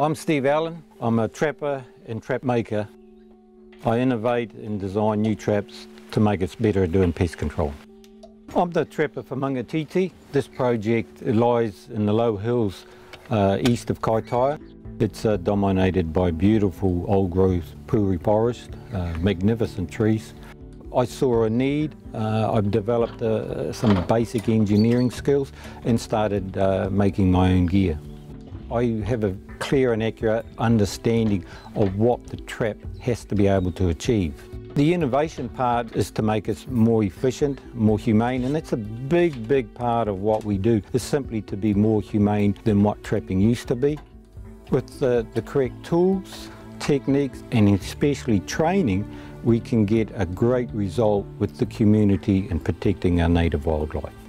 I'm Steve Allan. I'm a trapper and trap maker. I innovate and design new traps to make us better at doing pest control. I'm the trapper for Mangatete. This project lies in the low hills uh, east of Kaitaia. It's uh, dominated by beautiful old growth puriri forest, uh, magnificent trees. I saw a need, uh, I've developed uh, some basic engineering skills and started uh, making my own gear. I have a clear and accurate understanding of what the trap has to be able to achieve. The innovation part is to make us more efficient, more humane, and that's a big, big part of what we do, is simply to be more humane than what trapping used to be. With the, the correct tools, techniques, and especially training, we can get a great result with the community and protecting our native wildlife.